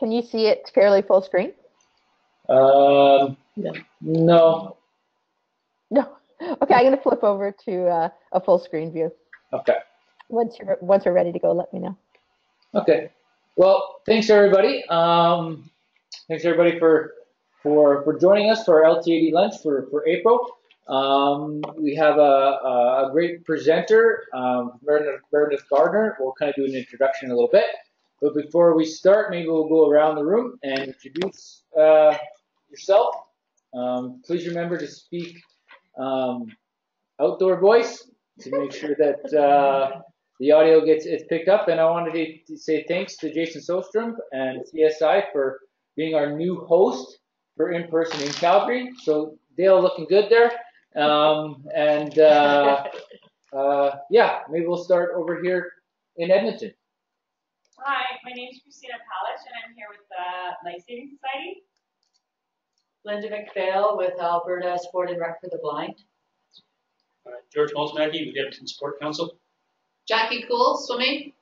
Can you see it fairly full screen? Um, no. No. Okay, I'm going to flip over to uh, a full screen view. Okay. Once you're once we're ready to go, let me know. Okay. Well, thanks everybody. Um, thanks everybody for for for joining us for our LTAD lunch for for April. Um, we have a, a, a great presenter, um, Meredith, Meredith Gardner. We'll kind of do an introduction in a little bit. But before we start, maybe we'll go around the room and introduce uh, yourself. Um, please remember to speak um, outdoor voice to make sure that uh, the audio gets it's picked up. And I wanted to, say thanks to Jason Sostrom and CSI for being our new host for in person in Calgary. So Dale looking good there. Um, and uh, uh, yeah, maybe we'll start over here in Edmonton. Hi, my name is Christina Palish, and I'm here with the Life Saving Society. Linda McPhail with Alberta Sport and Rec for the Blind. Uh, George Malzmacki with Edmonton Sport Council. Jackie Cool, swimming.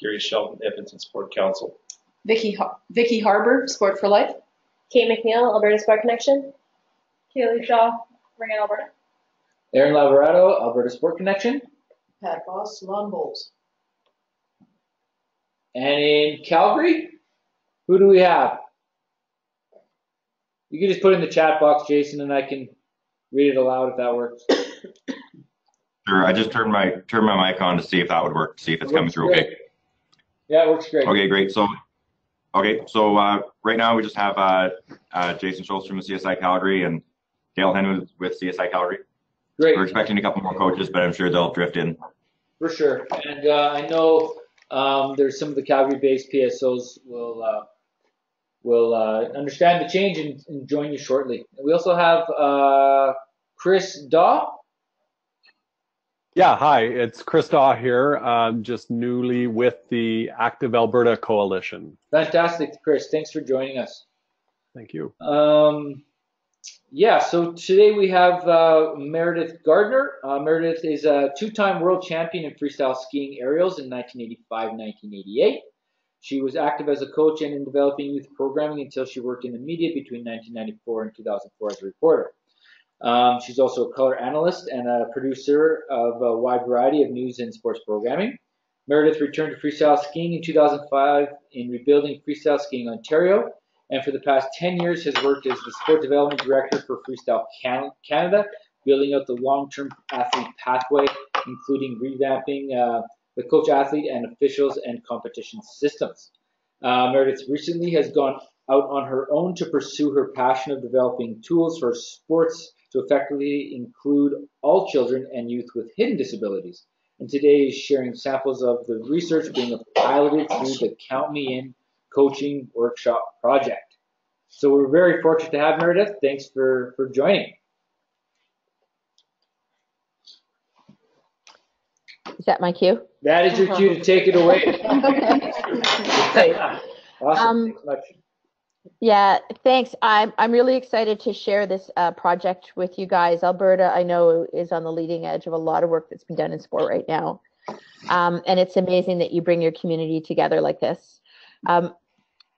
Gary Shelton, Edmonton Sport Council. Vicky Har- Vicky Harber, Sport for Life. Kate McNeil, Alberta Sport Connection. Kaylee Shaw, Ringette Alberta. Aaron Lavarado, Alberta Sport Connection. Pat Boss, Lawn Bowls. And in Calgary, who do we have? You can just put in the chat box, Jason, and I can read it aloud if that works. Sure. I just turned my turned my mic on to see if that would work, see if it's It coming through great. okay. Yeah, it works great. Okay, great. So, okay, so uh, right now we just have uh, uh, Jason Schultz from the CSI Calgary and Dale Hen with, with CSI Calgary. Great. We're expecting a couple more coaches, but I'm sure they'll drift in. For sure. And uh, I know um, there's some of the Calgary-based PSOs will uh, will uh, understand the change and, and join you shortly. We also have uh, Chris Daw. Yeah, hi, it's Chris Daw here. I'm just newly with the Active Alberta Coalition. Fantastic, Chris. Thanks for joining us. Thank you. Um, yeah, so today we have uh, Meredith Gardner. Uh, Meredith is a two-time world champion in freestyle skiing aerials in 1985-1988. She was active as a coach and in developing youth programming until she worked in the media between 1994 and 2004 as a reporter. Um, she's also a color analyst and a producer of a wide variety of news and sports programming. Meredith returned to freestyle skiing in 2005 in rebuilding Freestyle Skiing Ontario, and for the past 10 years has worked as the sport development director for Freestyle Can- Canada, building out the long-term athlete pathway, including revamping uh, the coach athlete and officials and competition systems. Uh, Meredith recently has gone out on her own to pursue her passion of developing tools for sports to effectively include all children and youth with hidden disabilities. And today is sharing samples of the research being piloted through the Count Me In coaching workshop project. So we're very fortunate to have Meredith. Thanks for, for joining. Is that my cue? That is your cue to take it away. Great. Awesome. Um, Thanks much. Yeah, thanks. I'm I'm really excited to share this uh, project with you guys. Alberta, I know, is on the leading edge of a lot of work that's been done in sport right now, um, and it's amazing that you bring your community together like this. Um,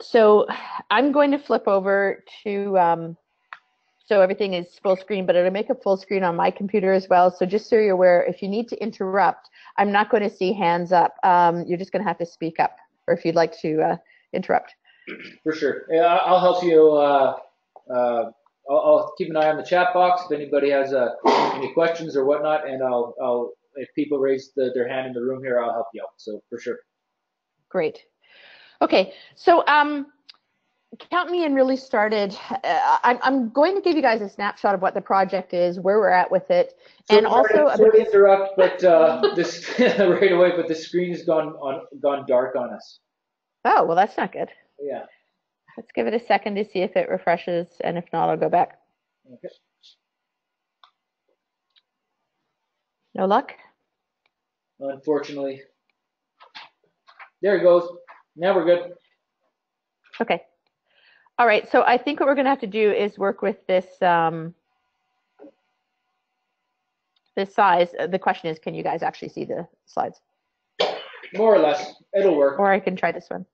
so I'm going to flip over to um, so everything is full screen, but it'll make a full screen on my computer as well. So just so you're aware, if you need to interrupt, I'm not going to see hands up. Um, you're just going to have to speak up, or if you'd like to uh, interrupt. For sure. Yeah, I'll help you. Uh, uh, I'll, I'll keep an eye on the chat box if anybody has uh, any questions or whatnot, and I'll, I'll if people raise the, their hand in the room here, I'll help you out. So for sure. Great. Okay, so um, Count Me In really started. Uh, I'm, I'm going to give you guys a snapshot of what the project is, where we're at with it, and sorry, also to- sorry to interrupt, but uh, this right away. But the screen has gone on gone dark on us. oh well, that's not good. Yeah. Let's give it a second to see if it refreshes, and if not, I'll go back. Okay. No luck. Unfortunately. There it goes. Now we're good. Okay. All right. So I think what we're going to have to do is work with this um, this size. Uh, The question is, can you guys actually see the slides? More or less, it'll work. Or I can try this one.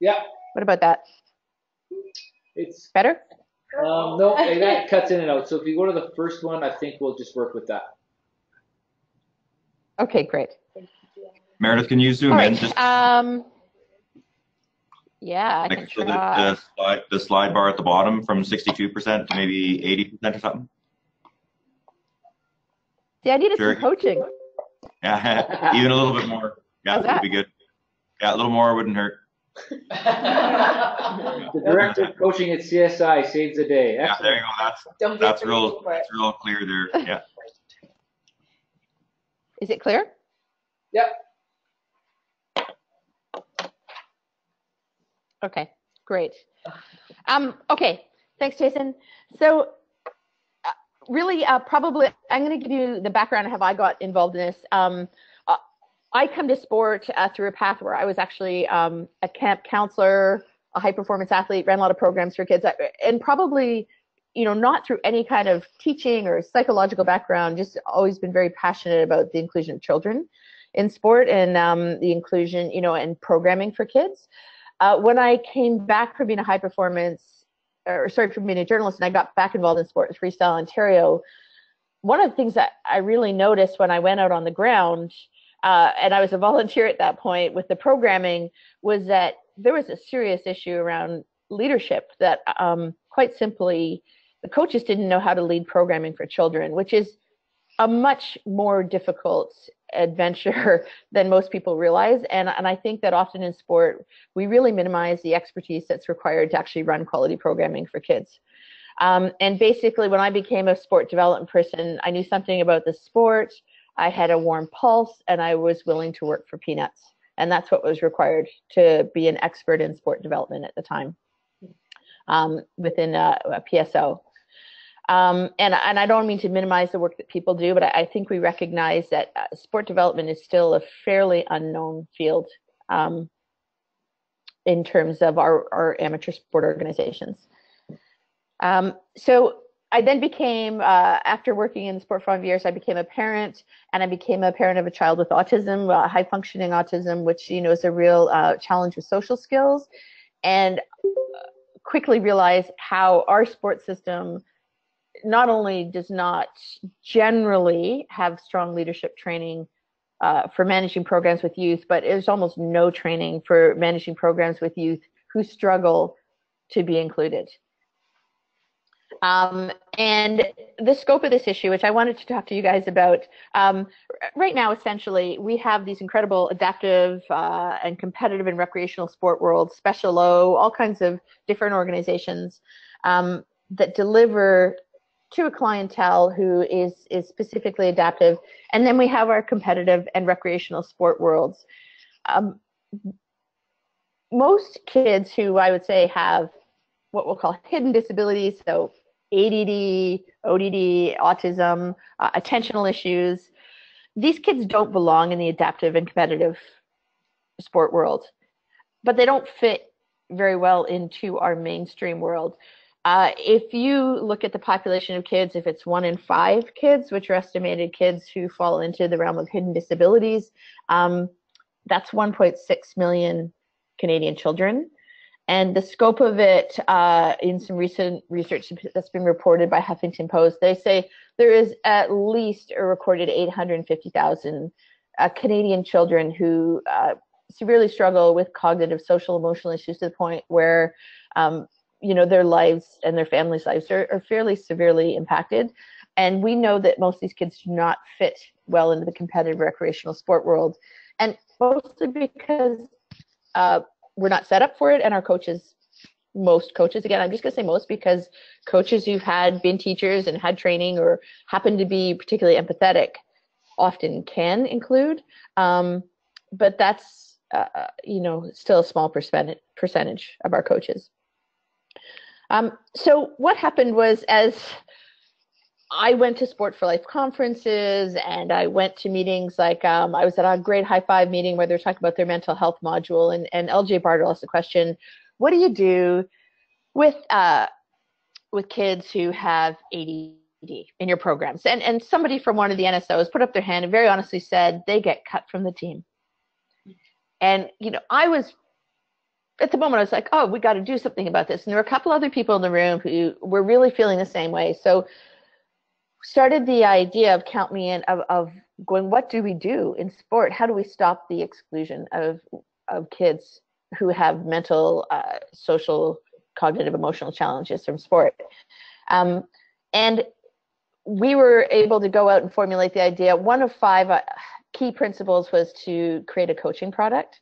Yeah, What about that? it's Better? um, no, that cuts in and out. So if you go to the first one, I think we'll just work with that. Okay, great. Meredith, can you zoom All in right. just Um, yeah, I can next to the, slide the slide bar at the bottom from 62% to maybe 80% or something? See, I needed Sure. some coaching. Yeah, even a little bit more. Yeah, How's that'd be good. Yeah, a little more wouldn't hurt. The director of coaching at CSI saves the day. Yeah, there you go. That's Don't get that's real reading it. that's real clear there. Yeah. Is it clear? Yep. Okay, great. Um, okay, thanks, Jason. So, uh, really, uh, probably, I'm going to give you the background of how I got involved in this. Um, uh, I come to sport uh, through a path where I was actually um, a camp counselor, a high performance athlete, ran a lot of programs for kids, uh, and probably, you know, not through any kind of teaching or psychological background, just always been very passionate about the inclusion of children in sport and um, the inclusion, you know, and programming for kids. Uh, when I came back from being a high performance, or sorry, from being a journalist, and I got back involved in sport and freestyle Ontario, one of the things that I really noticed when I went out on the ground, uh, and I was a volunteer at that point with the programming, was that there was a serious issue around leadership. That um, quite simply, the coaches didn't know how to lead programming for children, which is a much more difficult adventure than most people realize. And, and I think that often in sport, we really minimize the expertise that's required to actually run quality programming for kids. Um, and basically, when I became a sport development person, I knew something about the sport. I had a warm pulse, and I was willing to work for peanuts. And that's what was required to be an expert in sport development at the time um, within a, a PSO. Um, and, and I don't mean to minimize the work that people do, but I, I think we recognize that uh, sport development is still a fairly unknown field um, in terms of our, our amateur sport organizations. Um, so I then became, uh, after working in sport for five years, I became a parent, and I became a parent of a child with autism, uh, high functioning autism, which you know is a real uh, challenge with social skills, and quickly realized how our sport system not only does not generally have strong leadership training uh, for managing programs with youth, but there's almost no training for managing programs with youth who struggle to be included. Um, and the scope of this issue, which I wanted to talk to you guys about, um, right now, essentially, we have these incredible adaptive uh, and competitive and recreational sport worlds, Special O, all kinds of different organizations um, that deliver to a clientele who is is specifically adaptive, and then we have our competitive and recreational sport worlds. Um, most kids who I would say have what we'll call hidden disabilities, so ADD, ODD, autism, uh, attentional issues, these kids don't belong in the adaptive and competitive sport world, but they don't fit very well into our mainstream world. Uh, if you look at the population of kids, if it's one in five kids, which are estimated kids who fall into the realm of hidden disabilities, um, that's 1.6 million Canadian children. And the scope of it, uh, in some recent research that's been reported by Huffington Post, they say there is at least a recorded 850,000 uh, Canadian children who uh, severely struggle with cognitive, social, emotional issues to the point where um, you know their lives and their families' lives are, are, fairly severely impacted. And we know that most of these kids do not fit well into the competitive recreational sport world, and mostly because uh, we're not set up for it, and our coaches, most coaches, again, I'm just gonna say most because coaches who've had been teachers and had training or happen to be particularly empathetic often can include, um, but that's uh, you know still a small percentage percentage of our coaches. Um, so what happened was as I went to Sport for Life conferences and I went to meetings like um, I was at a great high five meeting where they're talking about their mental health module and, and LJ Bartle asked the question, what do you do with uh, with kids who have ADD in your programs? And and somebody from one of the NSOs put up their hand and very honestly said they get cut from the team. And you know, I was at the moment I was like, oh, we got to do something about this. And there were a couple other people in the room who were really feeling the same way. So started the idea of count me in of, of going, what do we do in sport? How do we stop the exclusion of of kids who have mental, uh, social, cognitive, emotional challenges from sport? Um, and we were able to go out and formulate the idea. One of five uh, key principles was to create a coaching product.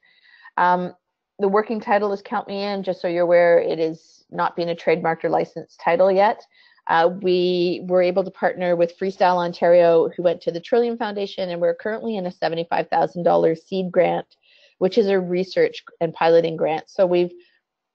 Um, the working title is Count Me In, just so you're aware, it is not being a trademarked or licensed title yet. Uh, we were able to partner with Freestyle Ontario, who went to the Trillium Foundation, and we're currently in a $75,000 seed grant, which is a research and piloting grant. So we've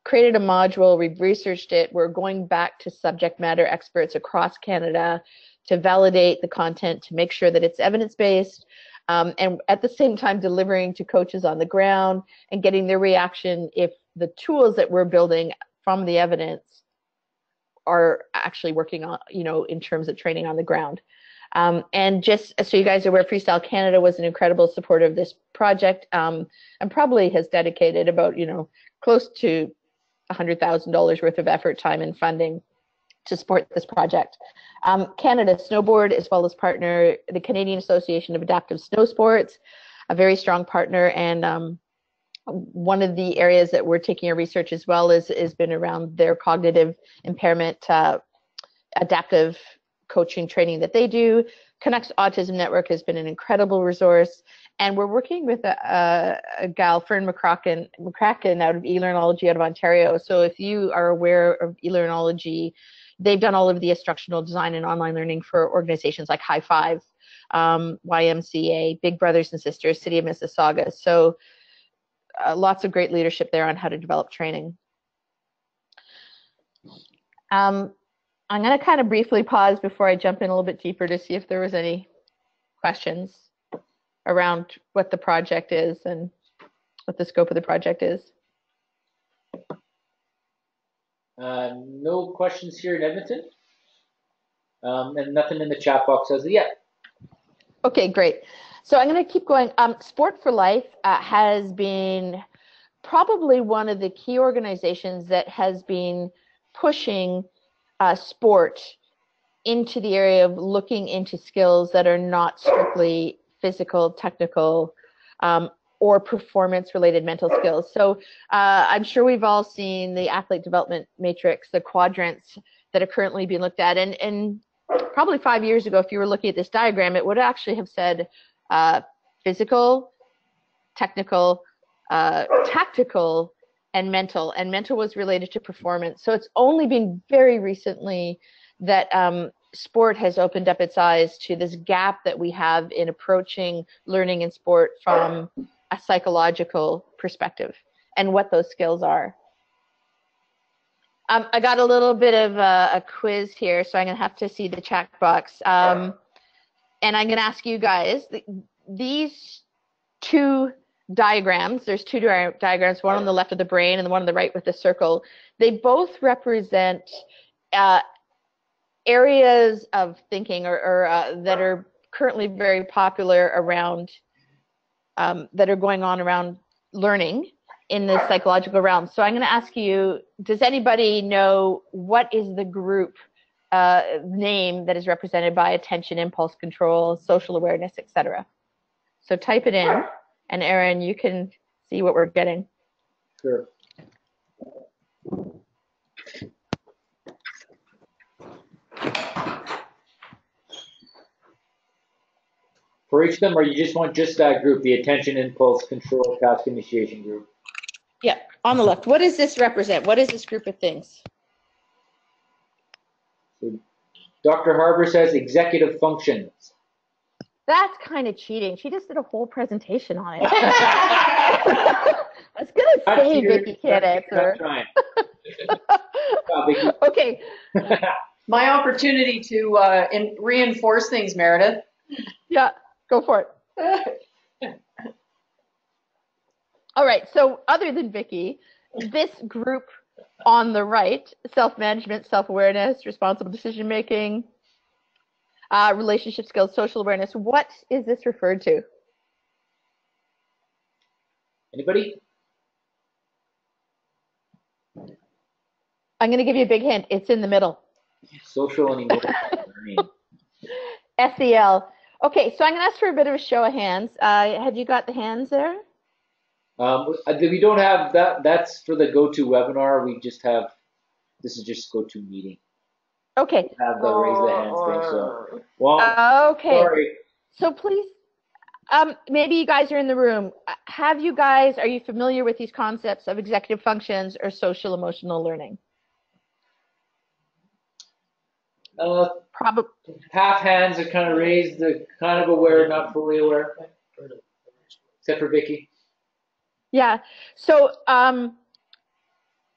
created a module, we've researched it, we're going back to subject matter experts across Canada to validate the content, to make sure that it's evidence based, um, and at the same time delivering to coaches on the ground and getting their reaction if the tools that we're building from the evidence are actually working on, you know, in terms of training on the ground. Um, and just so you guys are aware, Freestyle Canada was an incredible supporter of this project um, and probably has dedicated about, you know, close to $100,000 worth of effort, time, and funding to support this project. Um, Canada Snowboard, as well as partner the Canadian Association of Adaptive Snow Sports, a very strong partner. And um, one of the areas that we're taking our research as well is has been around their cognitive impairment uh, adaptive coaching training that they do. Canucks Autism Network has been an incredible resource, and we're working with a, a, a gal, Fern McCracken, McCracken, out of eLearnology out of Ontario. So if you are aware of eLearnology, they've done all of the instructional design and online learning for organizations like High Five, um, YMCA, Big Brothers and Sisters, City of Mississauga. So uh, lots of great leadership there on how to develop training. Um, I'm going to kind of briefly pause before I jump in a little bit deeper to see if there was any questions around what the project is and what the scope of the project is. Uh, no questions here in Edmonton. Um, and nothing in the chat box as of yet. Okay, great. So I'm going to keep going. Um, Sport for Life uh, has been probably one of the key organizations that has been pushing uh, sport into the area of looking into skills that are not strictly physical, technical, um, or performance related mental skills. So uh, I'm sure we've all seen the athlete development matrix, the quadrants that are currently being looked at. And, and probably five years ago, if you were looking at this diagram, it would actually have said uh, physical, technical, uh, tactical, and mental. And mental was related to performance. So it's only been very recently that um, sport has opened up its eyes to this gap that we have in approaching learning in sport from a psychological perspective and what those skills are. Um, I got a little bit of a, a, quiz here, so I'm going to have to see the chat box. Um, and I'm going to ask you guys these two diagrams, there's two di diagrams, one on the left of the brain and the one on the right with the circle. They both represent uh, areas of thinking or, or uh, that are currently very popular around um, that are going on around learning in the psychological realm. So I'm going to ask you, does anybody know what is the group uh, name that is represented by attention, impulse control, social awareness, etc.? So type it in, and Aaron, you can see what we're getting. Sure. For each of them, or you just want just that group, the attention, impulse, control, task initiation group? Yeah, on the left. What does this represent? What is this group of things? So Dr. Harber says executive functions. That's kind of cheating. She just did a whole presentation on it. I was gonna say Vicky can't answer. okay. My opportunity to uh, in, reinforce things, Meredith. Yeah. Go for it. All right. So, other than Vicky, this group on the right self management, self awareness, responsible decision making, uh, relationship skills, social awareness what is this referred to? Anybody? I'm going to give you a big hint. It's in the middle. Social and emotional learning. SEL. Okay, so I'm going to ask for a bit of a show of hands. Uh, have you got the hands there? Um, uh, we don't have that. That's for the go-to webinar. We just have. This is just go-to meeting. Okay. Have the raise the hands thing. So, well, Okay. sorry. So please, um, maybe you guys are in the room. Have you guys, are you familiar with these concepts of executive functions or social emotional learning? Uh, Probably. half hands are kind of raised. They're kind of aware, not fully aware. Except for Vicky. Yeah. So, um,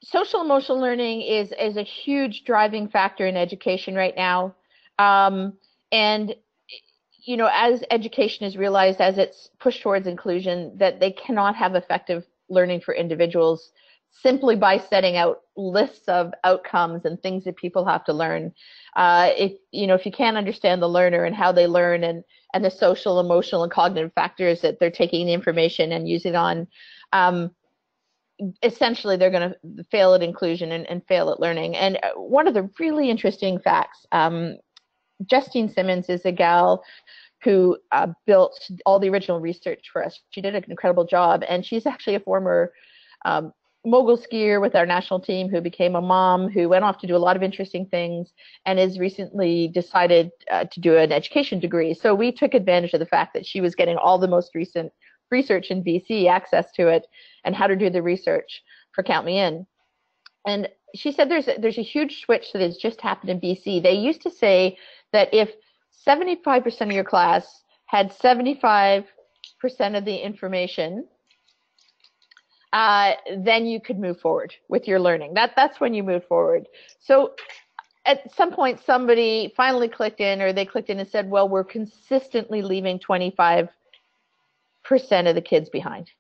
social emotional learning is is a huge driving factor in education right now, um, and you know, as education is realized, as it's pushed towards inclusion, that they cannot have effective learning for individuals simply by setting out lists of outcomes and things that people have to learn. Uh, if you know, if you can't understand the learner and how they learn and and the social, emotional, and cognitive factors that they're taking the information and using it on, um, essentially they're going to fail at inclusion and, and fail at learning. And uh, one of the really interesting facts, um, Justine Simmons is a gal who uh, built all the original research for us. She did an incredible job, and she's actually a former um, mogul skier with our national team who became a mom who went off to do a lot of interesting things and has recently decided uh, to do an education degree. So we took advantage of the fact that she was getting all the most recent research in BC, access to it, and how to do the research for Count Me In. And she said there's a, there's a huge switch that has just happened in BC. They used to say that if 75% of your class had 75% of the information, uh, then you could move forward with your learning. That that's when you move forward. So at some point, somebody finally clicked in, or they clicked in and said, "Well, we're consistently leaving 25% of the kids behind,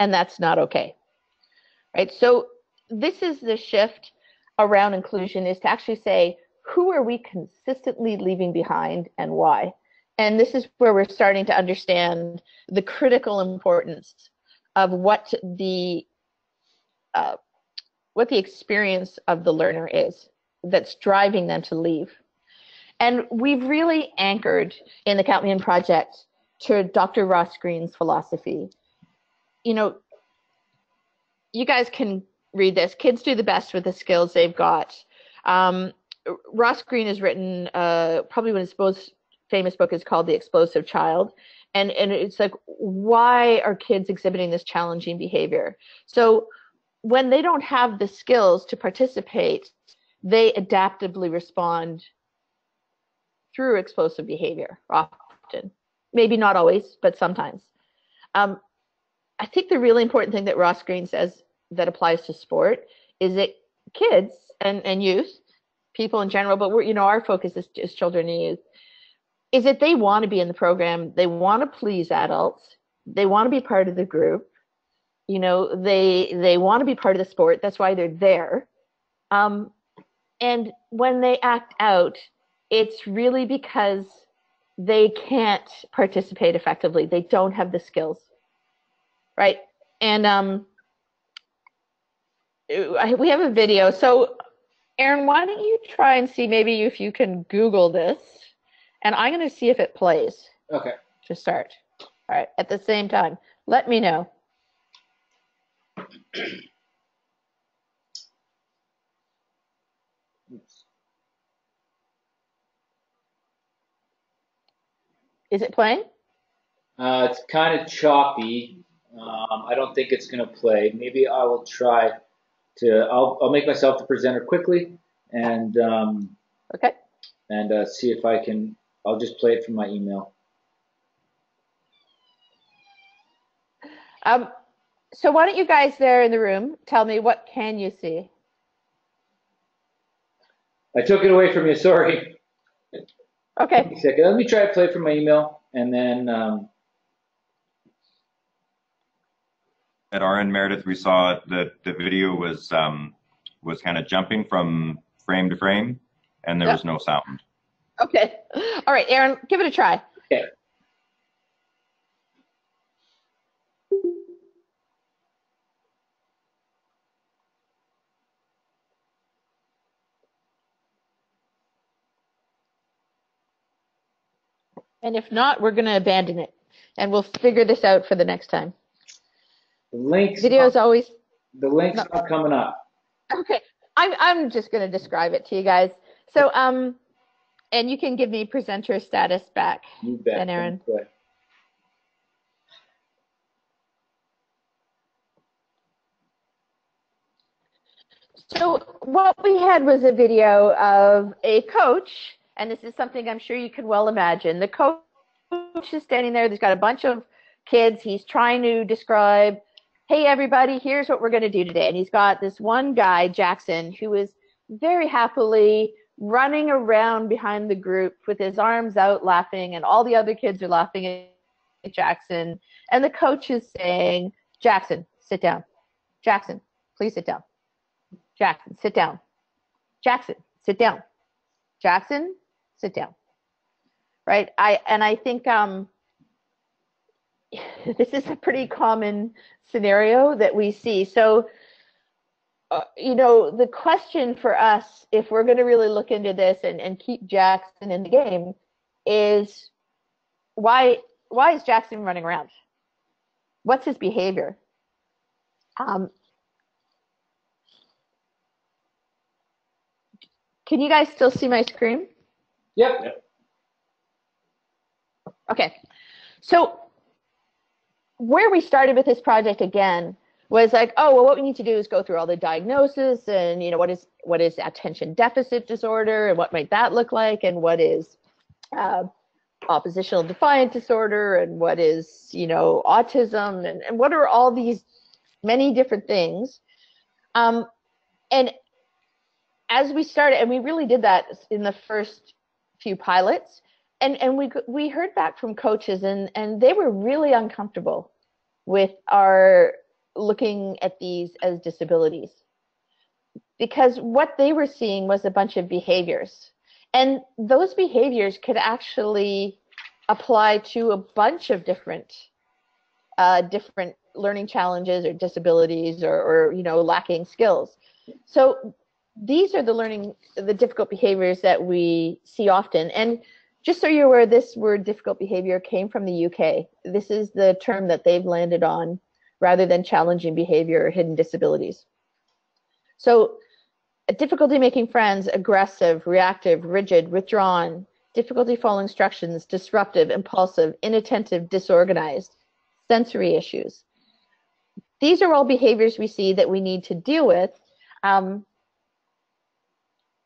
and that's not okay." Right. So this is the shift around inclusion: is to actually say, who are we consistently leaving behind and why? And this is where we're starting to understand the critical importance of what the uh, what the experience of the learner is that's driving them to leave. And we've really anchored in the Count Me In project to Dr. Ross Greene's philosophy. You know, you guys can read this. Kids do the best with the skills they've got. Um, Ross Greene has written uh, probably one of his most famous book is called The Explosive Child. And, and it's like, why are kids exhibiting this challenging behavior? So when they don't have the skills to participate, they adaptively respond through explosive behavior often. Maybe not always, but sometimes. Um, I think the really important thing that Ross Greene says that applies to sport is that kids and, and youth, people in general, but we're, you know, our focus is, is children and youth, is that they want to be in the program. They want to please adults. They want to be part of the group. You know, they they want to be part of the sport. That's why they're there. Um, and when they act out, it's really because they can't participate effectively. They don't have the skills, right? And um, we have a video. So, Aaron, why don't you try and see maybe if you can Google this, and I'm going to see if it plays Okay. to start. All right, at the same time, let me know. Is it playing? Uh, it's kind of choppy. Um, I don't think it's going to play. Maybe I will try to. I'll, I'll make myself the presenter quickly and um, Okay. and uh, see if I can. I'll just play it from my email. Um, so why don't you guys there in the room tell me what can you see? I took it away from you. Sorry. Okay. Second. Let me try to play it from my email and then. Um, At our end, Meredith, we saw that the video was um, was kind of jumping from frame to frame, and there Yeah. was no sound. Okay. All right, Aaron, give it a try. Okay. And if not, we're going to abandon it and we'll figure this out for the next time. Link's Video is always. The link's not coming up. Okay. I'm, I'm just going to describe it to you guys. So, um, and you can give me presenter status back. You bet. Then, Aaron. So what we had was a video of a coach, and this is something I'm sure you can well imagine. The coach is standing there. There's got a bunch of kids. He's trying to describe, "Hey, everybody, here's what we're going to do today." And he's got this one guy, Jackson, who is very happily running around behind the group with his arms out, laughing, and all the other kids are laughing at Jackson. And the coach is saying, "Jackson, sit down. Jackson, please sit down." Jackson, sit down. Jackson, sit down. Jackson, sit down. Right? I and I think um this is a pretty common scenario that we see. So uh, you know, the question for us, if we're going to really look into this and, and keep Jackson in the game, is why why is Jackson running around? What's his behavior? Um, Can you guys still see my screen? Yep. Okay. So where we started with this project again was like, oh, well, what we need to do is go through all the diagnosis and, you know, what is what is attention deficit disorder and what might that look like? And what is uh, oppositional defiant disorder? And what is, you know, autism? And, and what are all these many different things. Um, and as we started, and we really did that in the first few pilots, and and we we heard back from coaches, and and they were really uncomfortable with our looking at these as disabilities because what they were seeing was a bunch of behaviors, and those behaviors could actually apply to a bunch of different uh, different learning challenges or disabilities or, or you know lacking skills. So these are the learning, the difficult behaviors that we see often. And just so you're aware, this word difficult behavior came from the UK. This is the term that they've landed on rather than challenging behavior or hidden disabilities. So difficulty making friends, aggressive, reactive, rigid, withdrawn, difficulty following instructions, disruptive, impulsive, inattentive, disorganized, sensory issues. These are all behaviors we see that we need to deal with. Um,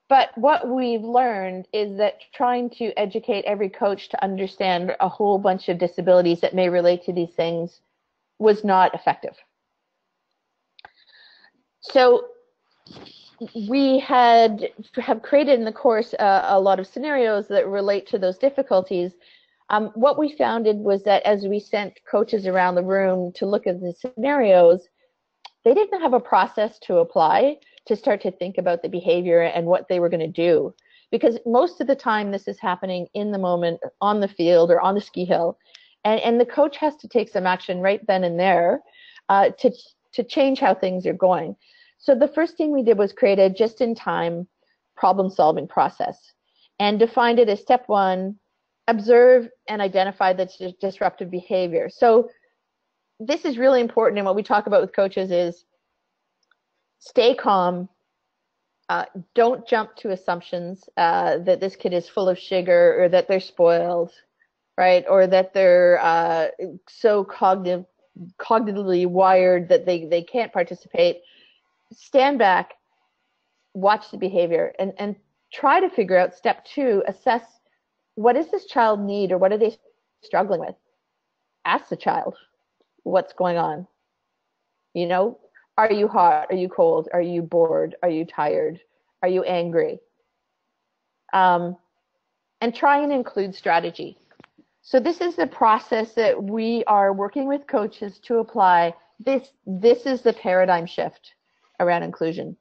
but what we've learned is that trying to educate every coach to understand a whole bunch of disabilities that may relate to these things was not effective. So we had have created in the course uh, a lot of scenarios that relate to those difficulties. Um, what we found was that as we sent coaches around the room to look at the scenarios, they didn't have a process to apply to start to think about the behavior and what they were going to do. Because most of the time, this is happening in the moment on the field or on the ski hill. And, and the coach has to take some action right then and there uh, to, to change how things are going. So the first thing we did was create a just in time problem solving process and defined it as step one observe and identify the disruptive behavior. So this is really important. And what we talk about with coaches is stay calm. Uh, don't jump to assumptions uh, that this kid is full of sugar or that they're spoiled, right? Or that they're uh, so cognitive, cognitively wired that they, they can't participate. Stand back, watch the behavior, and, and try to figure out step two, assess what does this child need or what are they struggling with? Ask the child what's going on. You know, are you hot? Are you cold? Are you bored? Are you tired? Are you angry? Um, and try and include strategy. So this is the process that we are working with coaches to apply. This this is the paradigm shift around inclusion.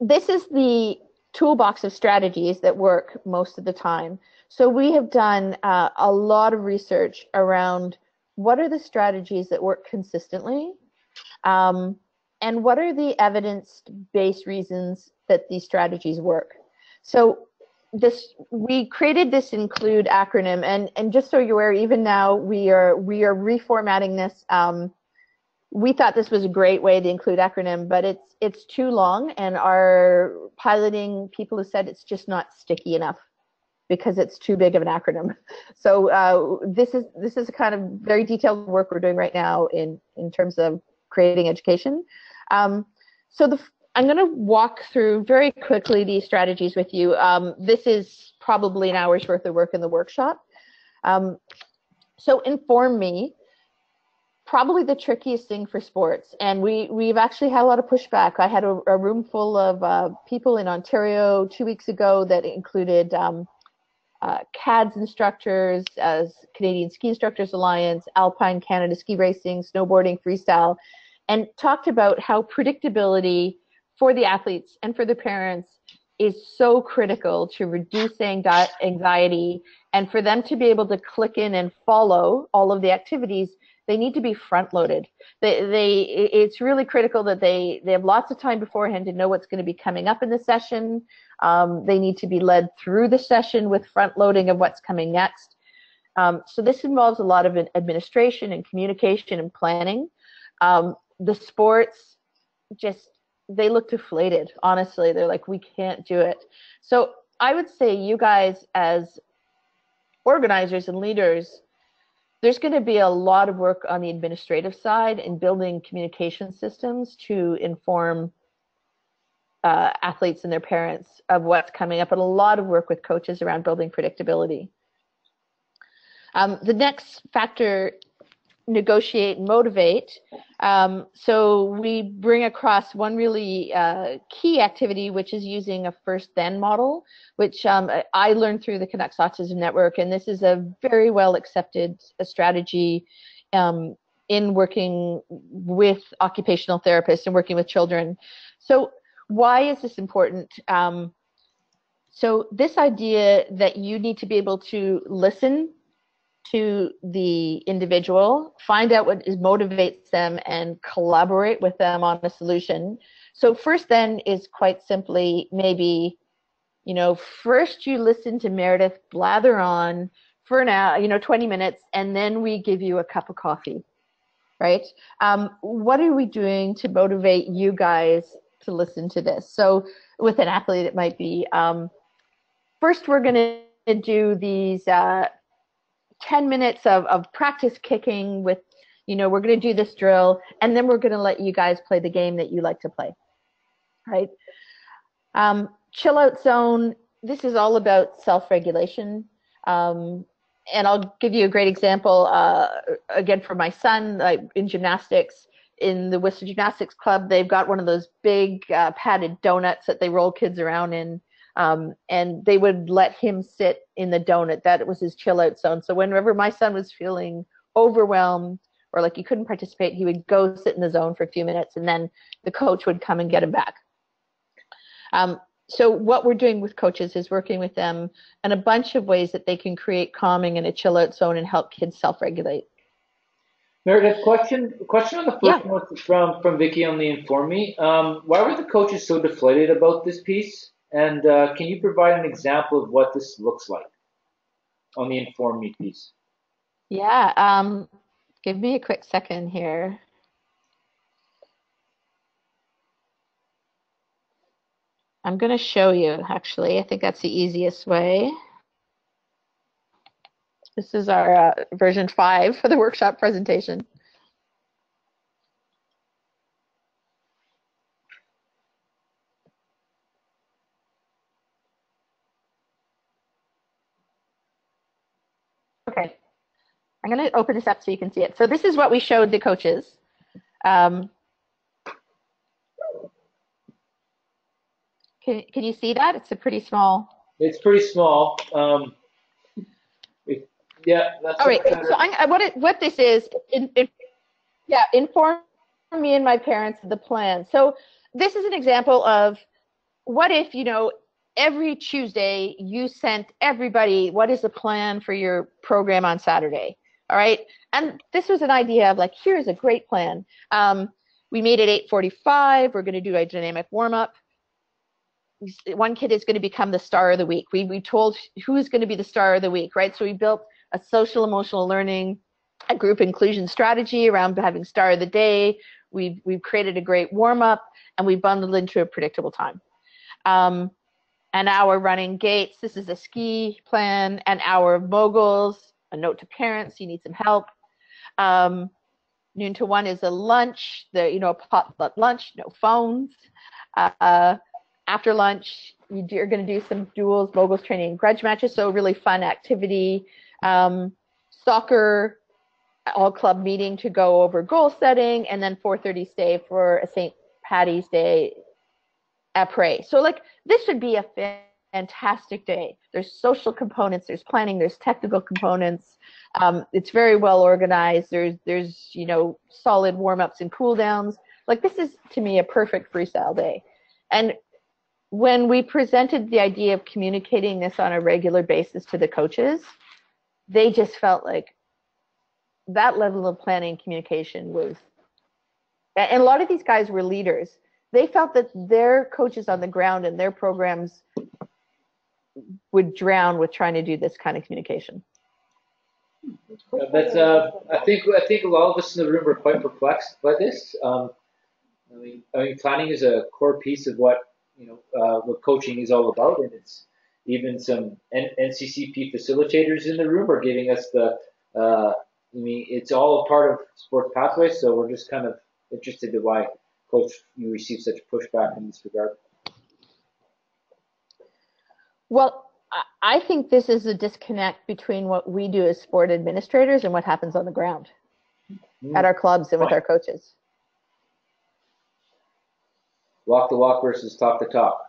This is the toolbox of strategies that work most of the time. So we have done uh, a lot of research around what are the strategies that work consistently um, and what are the evidence-based reasons that these strategies work. So this we created this include acronym, and and just so you're aware, even now we are we are reformatting this. Um, we thought this was a great way to include acronym, but it's it's too long, and our piloting people have said it's just not sticky enough because it's too big of an acronym. So uh, this is this is a kind of very detailed work we're doing right now in in terms of creating education. Um, so the I'm going to walk through very quickly these strategies with you. Um, this is probably an hour's worth of work in the workshop. Um, so inform me probably the trickiest thing for sports and we we've actually had a lot of pushback i had a, a room full of uh, people in ontario two weeks ago that included um, uh, cads instructors as canadian ski instructors alliance alpine canada ski racing snowboarding freestyle and talked about how predictability for the athletes and for the parents is so critical to reduce anxiety. And for them to be able to click in and follow all of the activities they need to be front loaded they, they it's really critical that they they have lots of time beforehand to know what's going to be coming up in the session. Um, they need to be led through the session with front loading of what's coming next. Um, so this involves a lot of administration and communication and planning. Um, the sports just they look deflated honestly they're like we can't do it so i would say you guys as organizers and leaders there's going to be a lot of work on the administrative side in building communication systems to inform uh, athletes and their parents of what's coming up, and a lot of work with coaches around building predictability. Um, the next factor negotiate and motivate. Um, so we bring across one really uh, key activity, which is using a first then model, which um, I learned through the Canucks Autism Network, and this is a very well accepted strategy um, in working with occupational therapists and working with children. So why is this important? Um, so this idea that you need to be able to listen to the individual, find out what is, motivates them, and collaborate with them on a solution. So first, then is quite simply maybe, you know, first you listen to Meredith blather on for an hour, you know, 20 minutes, and then we give you a cup of coffee, right? Um, what are we doing to motivate you guys to listen to this? So with an athlete, it might be um, first we're going to do these. Uh, 10 minutes of, of practice kicking with, you know, we're going to do this drill, and then we're going to let you guys play the game that you like to play, right? Um, chill out zone, this is all about self-regulation. Um, and I'll give you a great example, uh, again, for my son, like in gymnastics, in the Whistler Gymnastics Club, they've got one of those big uh, padded donuts that they roll kids around in. Um, and they would let him sit in the donut. That was his chill out zone. So whenever my son was feeling overwhelmed or like he couldn't participate, he would go sit in the zone for a few minutes and then the coach would come and get him back. Um, so what we're doing with coaches is working with them in a bunch of ways that they can create calming and a chill out zone and help kids self-regulate. Meredith, question question on the first yeah. one from from Vicky on the Inform Me. Um, why were the coaches so deflated about this piece? And uh, can you provide an example of what this looks like on the Inform Me piece? Yeah, um, give me a quick second here. I'm going to show you, actually. I think that's the easiest way. This is our uh, version 5 for the workshop presentation. Okay. I'm going to open this up so you can see it. So this is what we showed the coaches. Um, can, can you see that? It's a pretty small. It's pretty small. Um, it, yeah. That's All right. So I, what it, what this is, in, in, yeah, inform me and my parents of the plan. So this is an example of what if you know every Tuesday you sent everybody what is the plan for your program on Saturday. All right. And this was an idea of like, here's a great plan. Um, we made it 845. We're going to do a dynamic warm up. one kid is going to become the star of the week. We we told who is going to be the star of the week, right? So we built a social emotional learning, a group inclusion strategy around having star of the day. We've we've created a great warm up, and we bundled into a predictable time. Um, an hour running gates. This is a ski plan. An hour of moguls. A note to parents. You need some help. Um, noon to one is a lunch. The you know a potluck lunch. No phones. Uh, after lunch, you are going to do some duels, moguls training, grudge matches. So really fun activity. Um, soccer, all club meeting to go over goal setting, and then 4:30 stay for a St. Patty's Day après. So like this should be a fantastic day. There's social components, there's planning, there's technical components. Um, it's very well organized. There's there's you know solid warm ups and cool downs. Like this is to me a perfect freestyle day. And when we presented the idea of communicating this on a regular basis to the coaches, they just felt like that level of planning communication was and a lot of these guys were leaders they felt that their coaches on the ground and their programs would drown with trying to do this kind of communication. Uh, that's uh, I think I think a lot of us in the room are quite perplexed by this. Um, I mean, I mean, planning is a core piece of what you know uh, what coaching is all about, and it's even some N- NCCP facilitators in the room are giving us the. Uh, I mean, it's all a part of sports pathways, so we're just kind of interested in why coach you receive such pushback in this regard? Well, I think this is a disconnect between what we do as sport administrators and what happens on the ground mm. at our clubs and with our coaches. Walk the walk versus talk the talk.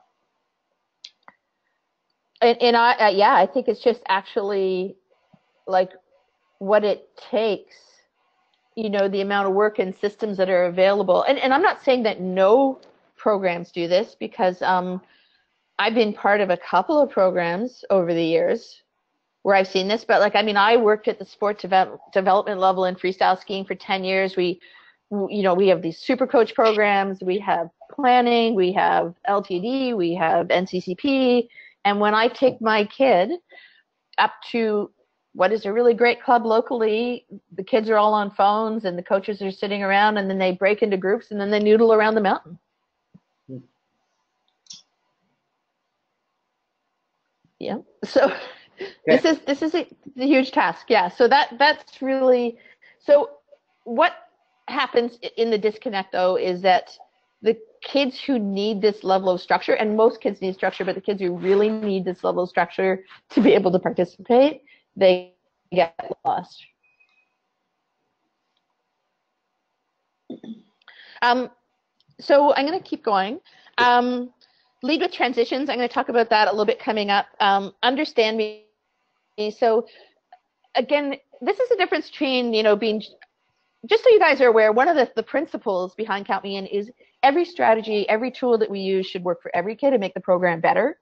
And, and I, uh, yeah, I think it's just actually like what it takes you know the amount of work and systems that are available and, and i'm not saying that no programs do this because um, i've been part of a couple of programs over the years where i've seen this but like i mean i worked at the sport develop, development level in freestyle skiing for 10 years we you know we have these super coach programs we have planning we have ltd we have nccp and when i take my kid up to what is a really great club locally. The kids are all on phones and the coaches are sitting around and then they break into groups and then they noodle around the mountain. Yeah. So okay. this is this is a, a huge task. Yeah. So that that's really so what happens in the disconnect though is that the kids who need this level of structure and most kids need structure but the kids who really need this level of structure to be able to participate they get lost. Um, so I'm going to keep going. Um, lead with transitions. I'm going to talk about that a little bit coming up. Um, understand me. So again, this is the difference between, you know, being, just so you guys are aware, one of the, the principles behind Count Me In is every strategy, every tool that we use should work for every kid and make the program better.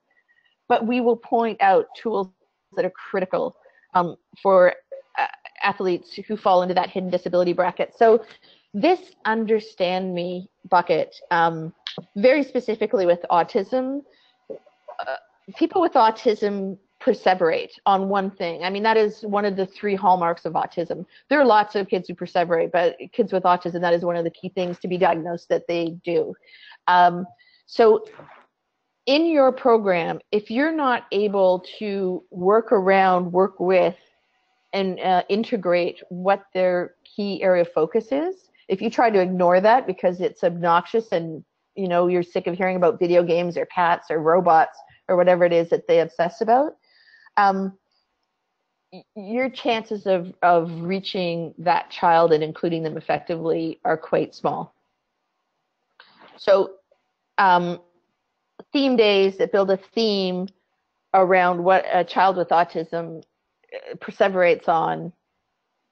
But we will point out tools that are critical um, for uh, athletes who fall into that hidden disability bracket. So this understand me bucket, um, very specifically with autism, uh, people with autism perseverate on one thing. I mean, that is one of the three hallmarks of autism. There are lots of kids who perseverate, but kids with autism, that is one of the key things to be diagnosed that they do. Um, so in your program, if you're not able to work around, work with, and uh, integrate what their key area of focus is, if you try to ignore that because it's obnoxious and you know you're sick of hearing about video games or cats or robots or whatever it is that they obsess about, um, your chances of of reaching that child and including them effectively are quite small. So um, theme days that build a theme around what a child with autism uh, perseverates on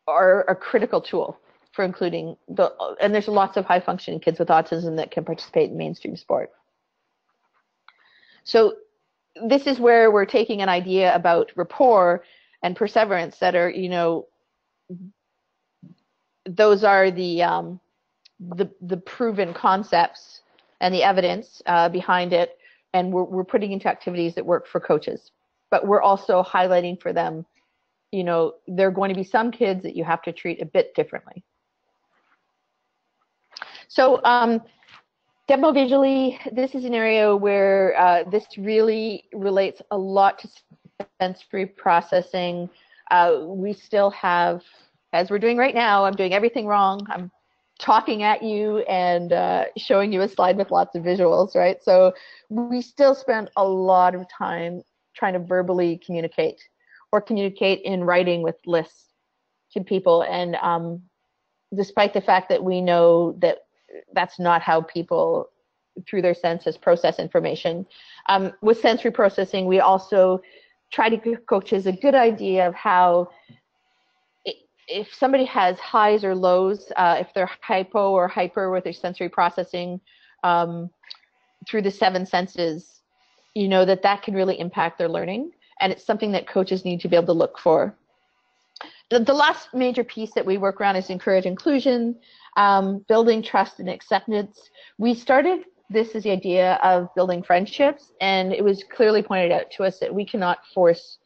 are a critical tool for including the and there's lots of high functioning kids with autism that can participate in mainstream sport so this is where we're taking an idea about rapport and perseverance that are you know those are the um, the the proven concepts and the evidence uh, behind it and we're, we're putting into activities that work for coaches. But we're also highlighting for them, you know, there are going to be some kids that you have to treat a bit differently. So um, demo visually, this is an area where uh, this really relates a lot to sensory processing. Uh, we still have, as we're doing right now, I'm doing everything wrong. I'm talking at you and uh, showing you a slide with lots of visuals, right? So we still spend a lot of time trying to verbally communicate or communicate in writing with lists to people. And um, despite the fact that we know that that's not how people through their senses process information. Um, with sensory processing, we also try to give coaches a good idea of how if somebody has highs or lows, uh, if they're hypo or hyper with their sensory processing um, through the seven senses, you know that that can really impact their learning, and it's something that coaches need to be able to look for. The, the last major piece that we work around is encourage inclusion, um, building trust and acceptance. We started this as the idea of building friendships, and it was clearly pointed out to us that we cannot force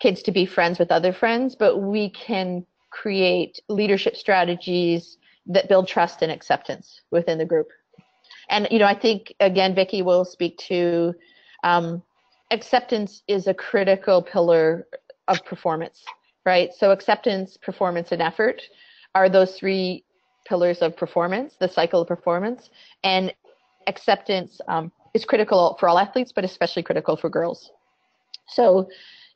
kids to be friends with other friends, but we can create leadership strategies that build trust and acceptance within the group. And you know, I think again, Vicki will speak to um, acceptance is a critical pillar of performance, right? So acceptance, performance, and effort are those three pillars of performance, the cycle of performance, and acceptance um, is critical for all athletes, but especially critical for girls. So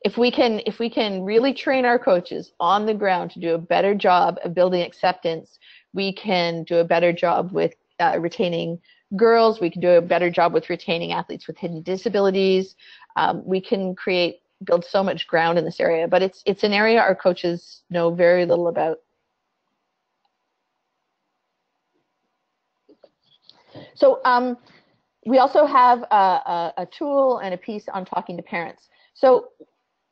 if we can if we can really train our coaches on the ground to do a better job of building acceptance we can do a better job with uh, retaining girls. We can do a better job with retaining athletes with hidden disabilities. Um, we can create build so much ground in this area but it's it's an area our coaches know very little about so um, we also have a, a, a tool and a piece on talking to parents so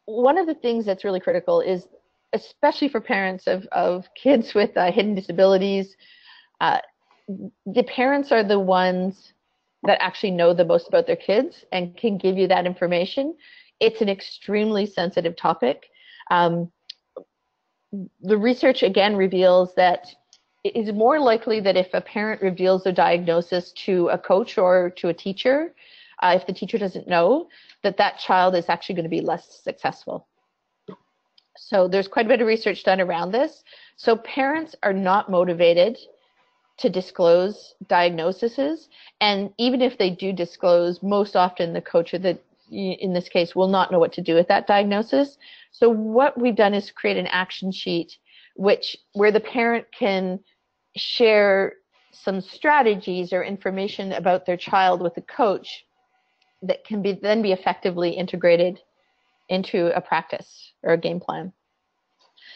one of the things that's really critical is, especially for parents of, of kids with uh, hidden disabilities, uh, the parents are the ones that actually know the most about their kids and can give you that information. It's an extremely sensitive topic. Um, the research again reveals that it is more likely that if a parent reveals their diagnosis to a coach or to a teacher, uh, if the teacher doesn't know, that that child is actually going to be less successful. So there's quite a bit of research done around this. So parents are not motivated to disclose diagnoses, and even if they do disclose, most often the coach or the in this case will not know what to do with that diagnosis. So what we've done is create an action sheet which where the parent can share some strategies or information about their child with a coach that can be then be effectively integrated into a practice or a game plan.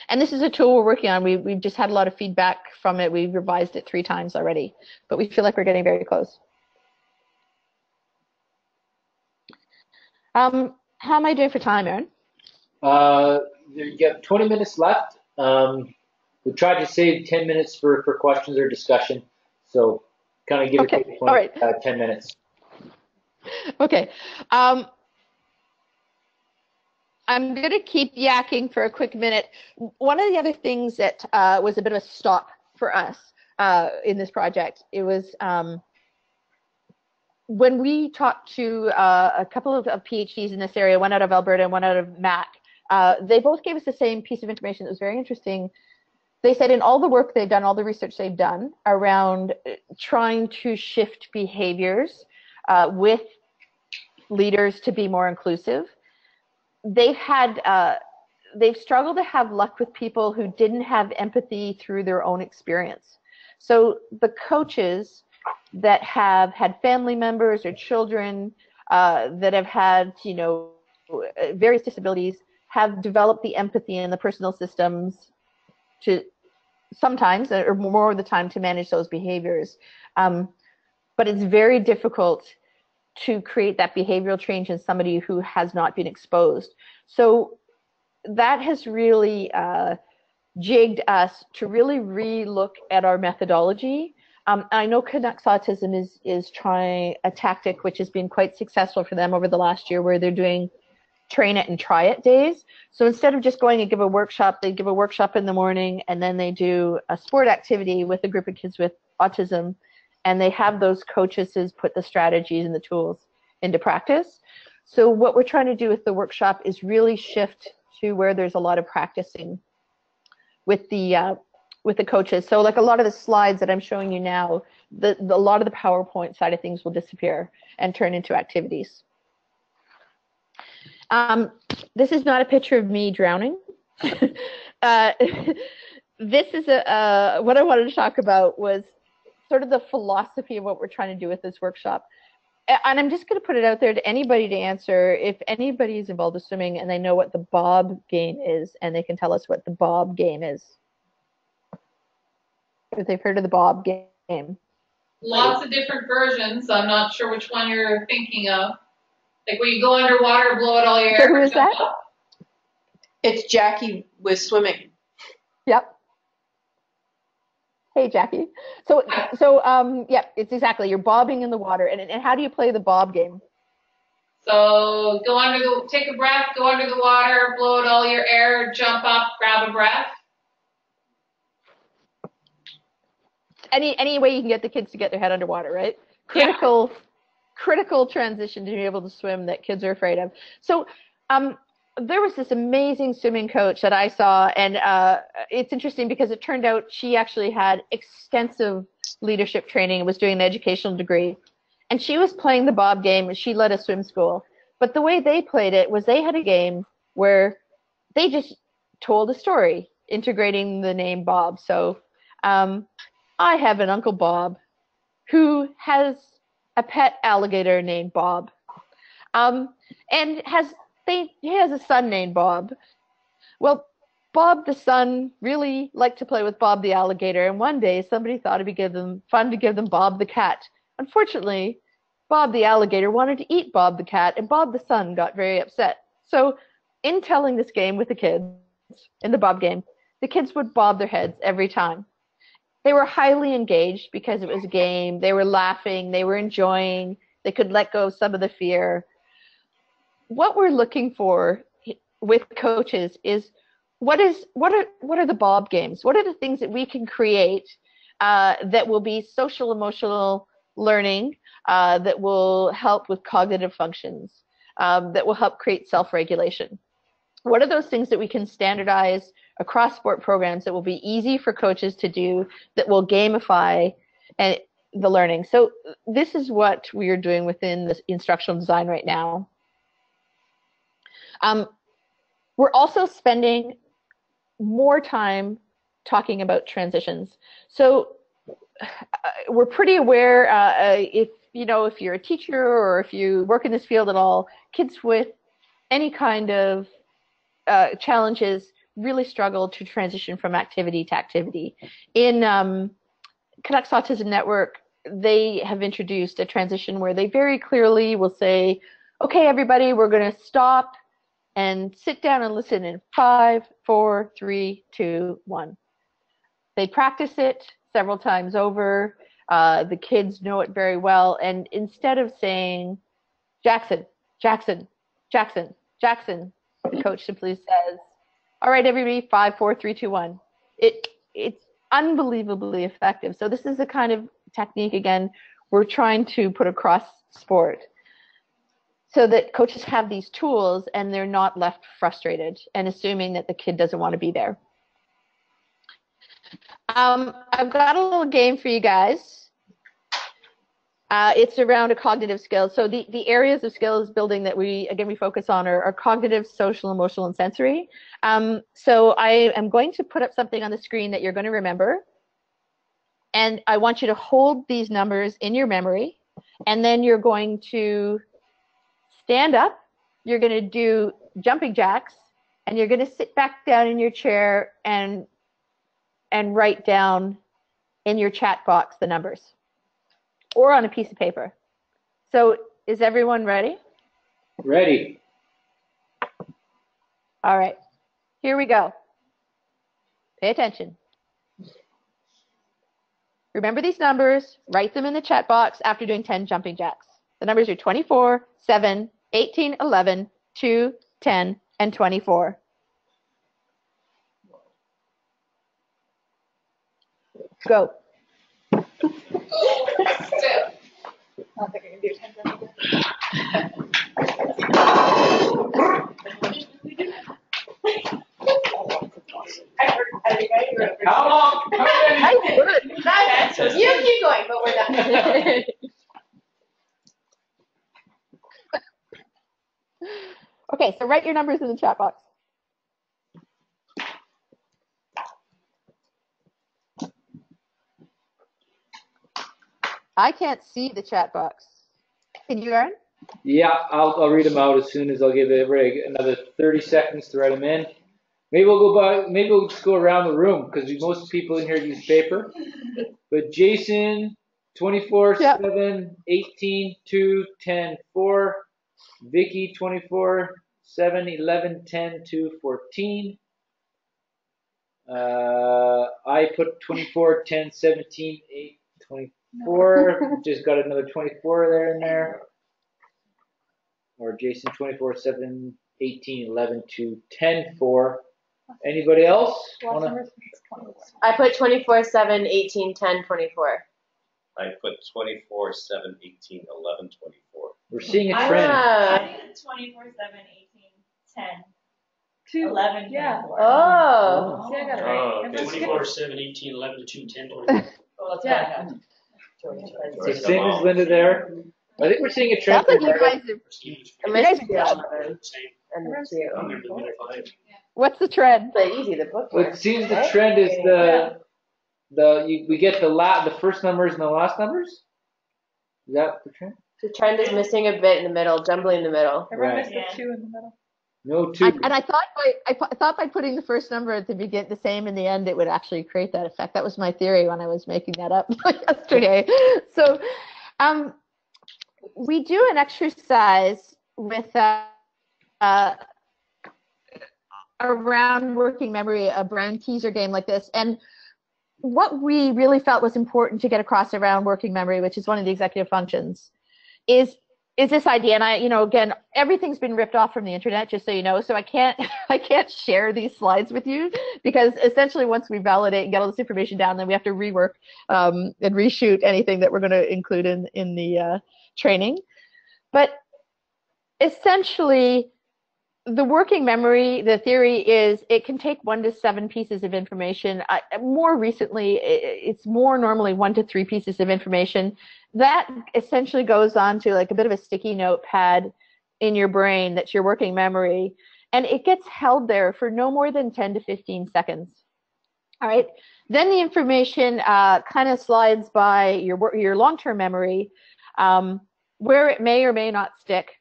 And this is a tool we're working on. We, we've just had a lot of feedback from it. We've revised it three times already, but we feel like we're getting very close. Um, how am I doing for time, Aaron? Uh, you have 20 minutes left. Um, we tried to save 10 minutes for, for questions or discussion. So kind of give okay. it 20, right. uh, 10 minutes. okay. Um, I'm going to keep yakking for a quick minute. One of the other things that uh, was a bit of a stop for us uh, in this project, it was um, when we talked to uh, a couple of, of, PhDs in this area, one out of Alberta and one out of Mac, uh, they both gave us the same piece of information that was very interesting. They said in all the work they've done, all the research they've done around trying to shift behaviors uh, with leaders to be more inclusive. They've had uh, they've struggled to have luck with people who didn't have empathy through their own experience. So the coaches that have had family members or children uh, that have had you know various disabilities have developed the empathy and the personal systems to sometimes or more of the time to manage those behaviors. Um, but it's very difficult to create that behavioral change in somebody who has not been exposed. So that has really uh, jigged us to really re-look at our methodology Um, I know Canucks Autism is is trying a tactic which has been quite successful for them over the last year, where they're doing train it and try it days. So instead of just going and give a workshop, they give a workshop in the morning and then they do a sport activity with a group of kids with autism, and they have those coaches put the strategies and the tools into practice. So what we're trying to do with the workshop is really shift to where there's a lot of practicing with the uh, with the coaches. So like a lot of the slides that I'm showing you now, the, the a lot of the PowerPoint side of things will disappear and turn into activities. Um, this is not a picture of me drowning. uh, this is a uh, what I wanted to talk about was sort of the philosophy of what we're trying to do with this workshop. And I'm just going to put it out there to anybody to answer. If anybody is involved with swimming and they know what the bob game is, and they can tell us what the bob game is if they've heard of the Bob game. Lots of different versions. I'm not sure which one you're thinking of. Like where you go underwater, blow out all your So air. who is that? up. It's Jackie with swimming. Yep. Hey Jackie. So so um yeah, it's exactly you're bobbing in the water and and how do you play the bob game? So go under the, take a breath, go under the water, blow out all your air, jump up, grab a breath. Any any way you can get the kids to get their head underwater, right? Critical critical transition to be able to swim that kids are afraid of. So um there was this amazing swimming coach that I saw, and uh, it's interesting because it turned out she actually had extensive leadership training and was doing an educational degree. And she was playing the Bob game, and she led a swim school. But the way they played it was they had a game where they just told a story, integrating the name Bob. So um, I have an Uncle Bob who has a pet alligator named Bob. Um, and has they he has a son named Bob. Well, Bob the son really liked to play with Bob the alligator, and one day somebody thought it'd be give them fun to give them Bob the cat. Unfortunately, Bob the alligator wanted to eat Bob the cat, and Bob the son got very upset. So, in telling this game with the kids, in the Bob game, the kids would bob their heads every time. They were highly engaged because it was a game. They were laughing, they were enjoying, they could let go of some of the fear. What we're looking for with coaches is what is what are what are the Bob games? What are the things that we can create uh, that will be social emotional learning uh, that will help with cognitive functions, um, that will help create self regulation? What are those things that we can standardize across sport programs that will be easy for coaches to do, that will gamify and the learning? So this is what we are doing within the instructional design right now. Um, we're also spending more time talking about transitions. So uh, we're pretty aware uh, uh, if you know if you're a teacher or if you work in this field at all, kids with any kind of uh, challenges really struggle to transition from activity to activity. In um, Canucks Autism Network, they have introduced a transition where they very clearly will say, "Okay, everybody, we're going to stop." and sit down and listen in five, four, three, two, one. They practice it several times over. Uh, the kids know it very well. And instead of saying, Jackson, Jackson, Jackson, Jackson, the coach simply says, all right, everybody, five, four, three, two, one. It, it's unbelievably effective. So this is the kind of technique, again, we're trying to put across sport so that coaches have these tools and they're not left frustrated and assuming that the kid doesn't want to be there. Um, I've got a little game for you guys. Uh, it's around a cognitive skill. So the, the areas of skills building that we, again, we focus on are, are cognitive, social, emotional, and sensory. Um, so I am going to put up something on the screen that you're going to remember. And I want you to hold these numbers in your memory. And then you're going to stand up, you're going to do jumping jacks, and you're going to sit back down in your chair and and write down in your chat box the numbers or on a piece of paper. So, is everyone ready? Ready. All right. Here we go. Pay attention. remember these numbers, write them in the chat box after doing 10 jumping jacks. The numbers are 24, 7, 18, 11, 2, 10, and 24. Go. How long? How many? You keep going, but we're done. Okay, so write your numbers in the chat box. I can't see the chat box. Can you, Aaron? Yeah, I'll, I'll read them out as soon as I'll give everybody another 30 seconds to write them in. Maybe we'll go by, maybe we'll just go around the room because most people in here use paper. But Jason, 24, Yeah. 7, 18, 2, 10, 4. Vicky, 24, 7, 11, 10, 2, 14. Uh, I put 24, 10, 17, 8, 24. Just got another 24 there in there. Or Jason 24, 7, 18, 11, 2, 10, 4. Anybody else? Wanna- I put 24, 7, 18, 10, 24. I put 24, 7, 18, 11, 24. We're seeing a trend. Ah. I did 24, 7, 18, 10, Two. 11, Yeah. 24. Oh. See, I got it Oh, right. okay. And that's good. 24, 7, 18, 11, 2, 10, 24. Oh, that's Yeah. What So same as Linda there. I think we're seeing a trend. Sounds like you guys are, Steve, I You missed guys the are eleven Same. and the I two. remember the middle five. what's the trend? But easy, the book. Well, it seems the trend is the the you, we get the la the first numbers and the last numbers. Is that the trend? The trend is missing a bit in the middle, jumbling in the middle. Everyone Right. missed the two in the middle. No two. I, and I thought by I pu- thought by putting the first number at the begin the same in the end, it would actually create that effect. That was my theory when I was making that up yesterday. So, um, we do an exercise with uh, uh, around working memory, a brown teaser game like this, and what we really felt was important to get across around working memory, which is one of the executive functions, is is this idea and i you know again everything's been ripped off from the internet just so you know so i can't i can't share these slides with you because essentially once we validate and get all this information down then we have to rework um, and reshoot anything that we're going to include in in the uh, training. But essentially the working memory the theory is it can take one to seven pieces of information. More recently it's more normally one to three pieces of information. That essentially goes on to like a bit of a sticky notepad in your brain that's your working memory and it gets held there for no more than 10 to 15 seconds. All right? Then the information uh, kind of slides by your your long-term memory um, where it may or may not stick.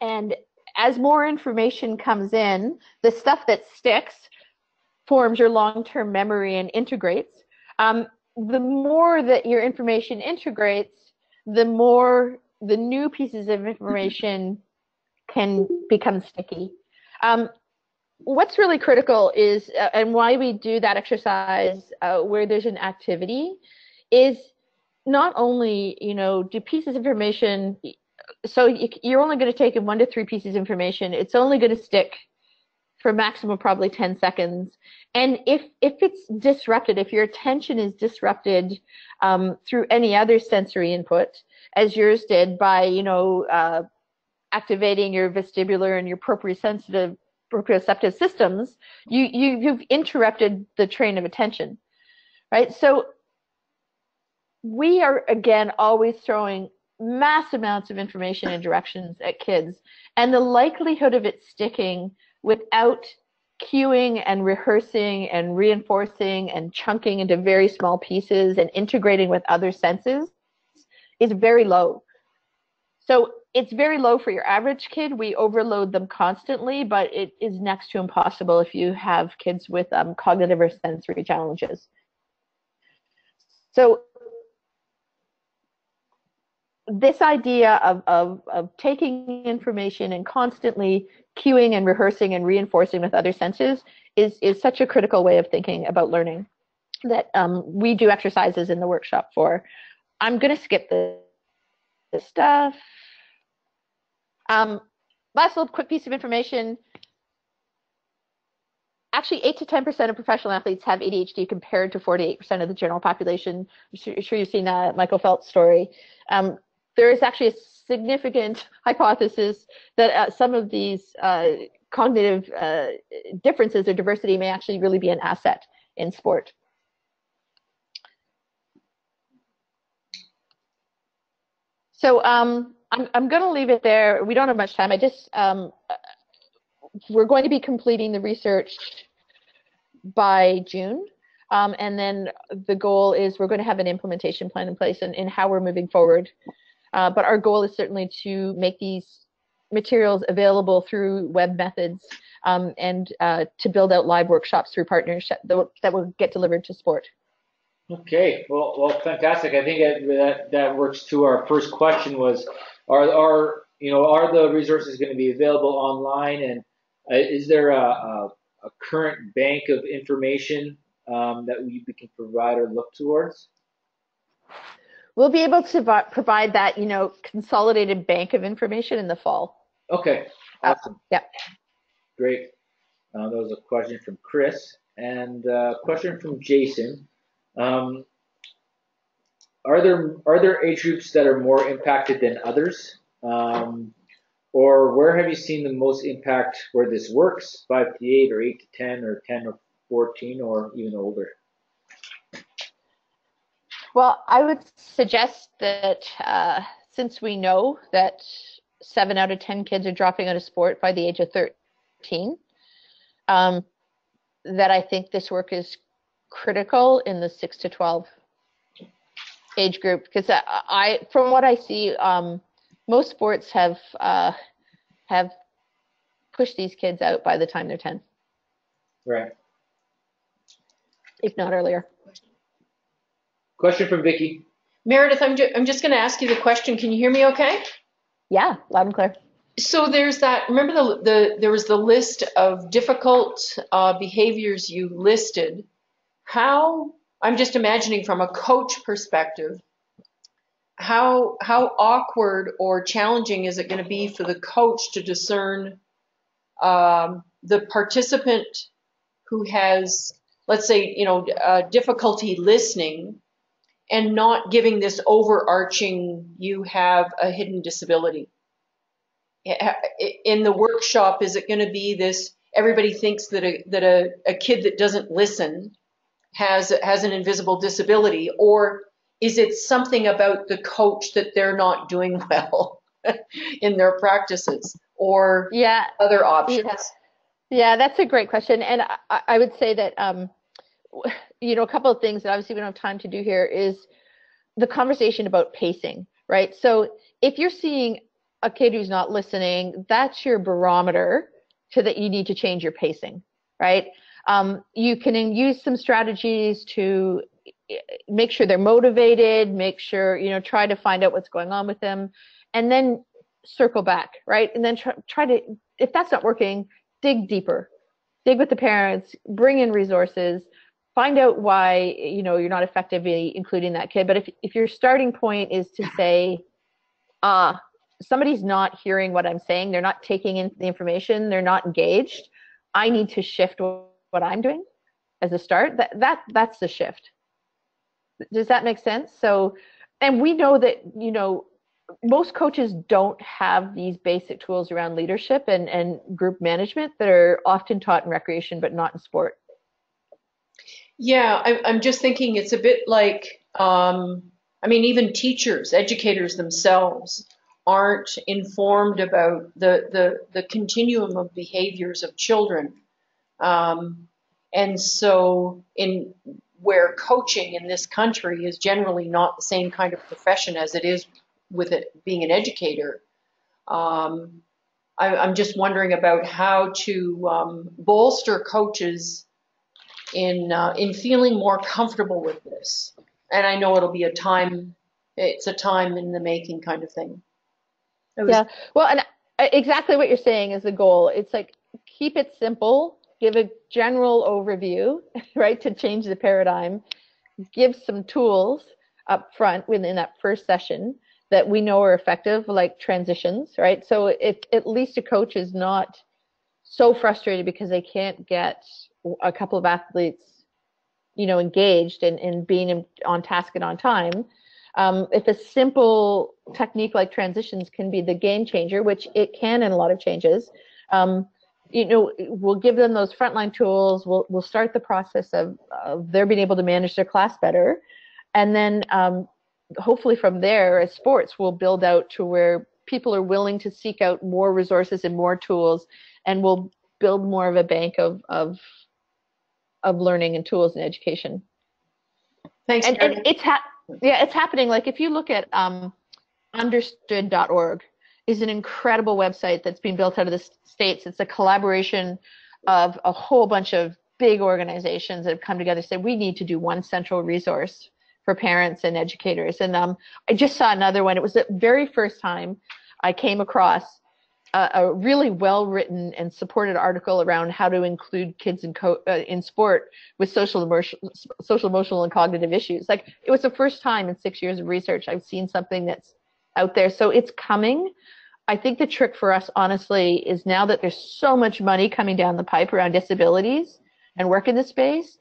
And as more information comes in the stuff that sticks forms your long-term memory and integrates um, the more that your information integrates, the more the new pieces of information can become sticky. Um, what's really critical is, uh, and why we do that exercise uh, where there's an activity, is not only, you know, do pieces of information, so you, you're only going to take in one to three pieces of information, it's only going to stick for maximum probably 10 seconds. And if if it's disrupted if your attention is disrupted um, through any other sensory input as yours did by you know uh, activating your vestibular and your proprioceptive proprioceptive systems you, you you've interrupted the train of attention right? So we are again always throwing mass amounts of information and directions at kids and the likelihood of it sticking without cueing and rehearsing and reinforcing and chunking into very small pieces and integrating with other senses is very low. So it's very low for your average kid. We overload them constantly, but it is next to impossible if you have kids with um, cognitive or sensory challenges. So this idea of, of, of taking information and constantly cueing and rehearsing and reinforcing with other senses is, is such a critical way of thinking about learning. that um, we do exercises in the workshop for. I'm going to skip this, the stuff. Um, last little quick piece of information. Actually, 8 to 10% of professional athletes have ADHD compared to 48% of the general population. I'm sure you've seen that Michael Phelps story. Um, there is actually a significant hypothesis that uh, some of these uh, cognitive uh, differences or diversity may actually really be an asset in sport. So um, I'm, I'm going to leave it there. We don't have much time. I just, um, we're going to be completing the research by June. Um, and then the goal is we're going to have an implementation plan in place and, and how we're moving forward. Uh, but our goal is certainly to make these materials available through web methods um, and uh, to build out live workshops through partners that, that will get delivered to sport. Okay, well, well, fantastic. I think that that works to our first question was, are are you know are the resources going to be available online, and uh, is there a, a, a, current bank of information um, that we can provide or look towards? We'll be able to provide that you know consolidated bank of information in the fall. Okay, awesome. Uh, yeah. Great. Uh, that was a question from Chris and a uh, question from Jason. Um, are there are there age groups that are more impacted than others? Um, or where have you seen the most impact where this works? Five to eight, or eight to ten, or ten or fourteen, or even older? Well, I would suggest that uh, since we know that seven out of ten kids are dropping out of sport by the age of thirteen, um, that I think this work is critical in the six to 12 age group because I, I, from what I see, um, most sports have uh, have pushed these kids out by the time they're 10. Right. If not earlier. Question from Vicky. Meredith, I'm, ju- I'm just going to ask you the question. Can you hear me okay? Yeah, loud and clear. So there's that. Remember the the there was the list of difficult uh, behaviors you listed how I'm just imagining from a coach perspective, how how awkward or challenging is it going to be for the coach to discern um, the participant who has, let's say, you know, uh, difficulty listening and not giving this overarching you have a hidden disability. In the workshop is it going to be this everybody thinks that a that a, a kid that doesn't listen has has an invisible disability or is it something about the coach that they're not doing well in their practices or yeah. other options? Yeah, yeah that's a great question. And I, I would say that um, you know a couple of things that obviously we don't have time to do here is the conversation about pacing right? So if you're seeing a kid who's not listening that's your barometer to that you need to change your pacing right? Um, you can use some strategies to eh, make sure they're motivated, make sure, you know, try to find out what's going on with them, and then circle back, right? And then try, try to, if that's not working, dig deeper, dig with the parents, bring in resources, find out why, you know, you're not effectively including that kid. But if, if your starting point is to say, uh, somebody's not hearing what I'm saying, they're not taking in the information, they're not engaged, I need to shift what I'm doing as a start, that, that that's the shift. Does that make sense? So, and we know that, you know, most coaches don't have these basic tools around leadership and, and group management that are often taught in recreation but not in sport. Yeah, I, I'm just thinking it's a bit like, um, I mean, even teachers, educators themselves aren't informed about the, the, the continuum of behaviors of children. Um, and so, in where coaching in this country is generally not the same kind of profession as it is with it being an educator, um, I, am just wondering about how to um, bolster coaches in uh, in feeling more comfortable with this. And I know it'll be a time; it's a time in the making kind of thing. Was, yeah. Well, and uh, exactly what you're saying is the goal. It's like keep it simple give a general overview, right, to change the paradigm, give some tools up front within that first session that we know are effective, like transitions, right? So if at least a coach is not so frustrated because they can't get a couple of athletes, you know, engaged and, and being on task and on time, um, if a simple technique like transitions can be the game changer, which it can in a lot of changes, um, you know, we'll give them those frontline tools. We'll we'll start the process of, of their being able to manage their class better, and then um, hopefully from there, as sports, we'll build out to where people are willing to seek out more resources and more tools, and we'll build more of a bank of of of learning and tools and education. Thanks. And, and it's ha- yeah, it's happening. Like if you look at um, understood.org, is an incredible website that's being built out of the states. It's a collaboration of a whole bunch of big organizations that have come together and said we need to do one central resource for parents and educators. And um, I just saw another one. It was the very first time I came across a, a really well written and supported article around how to include kids in co- uh, in sport with social emotional, social emotional and cognitive issues. Like it was the first time in six years of research I've seen something that's out there. So it's coming. I think the trick for us, honestly, is now that there's so much money coming down the pipe around disabilities and work in this space,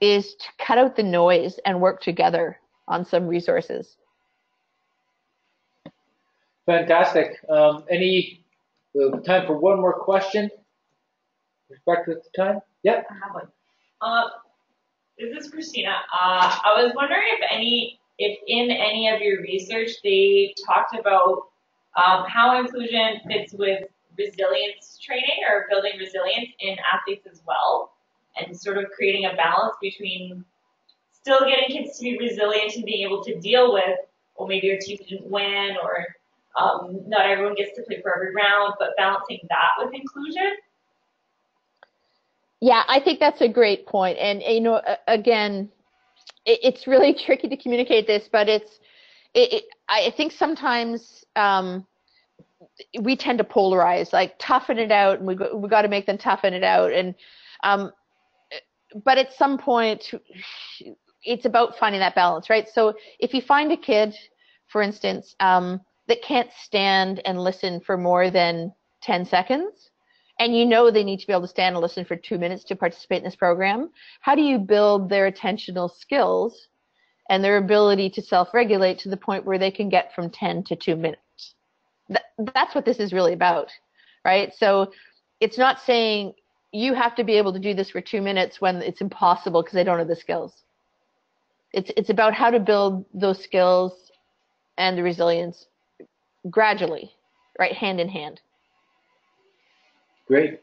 is to cut out the noise and work together on some resources. Fantastic. Um, any uh, time for one more question? Respect with the time? Yep. I have one. Uh, this is Christina. Uh, I was wondering if any, if in any of your research they talked about um, how inclusion fits with resilience training or building resilience in athletes as well, and sort of creating a balance between still getting kids to be resilient and being able to deal with, well, maybe your team didn't win or um, not everyone gets to play for every round, but balancing that with inclusion. Yeah, I think that's a great point. And, you know, again, it, it's really tricky to communicate this, but it's, it, it, I think sometimes um, we tend to polarize, like toughen it out, and we we got to make them toughen it out. And um, but at some point, it's about finding that balance, right? So if you find a kid, for instance, um, that can't stand and listen for more than 10 seconds, and you know they need to be able to stand and listen for two minutes to participate in this program, how do you build their attentional skills and their ability to self-regulate to the point where they can get from 10 to two minutes? Th- that's what this is really about, right? So it's not saying you have to be able to do this for two minutes when it's impossible because they don't have the skills. It's it's about how to build those skills and the resilience gradually, right, hand in hand. Great.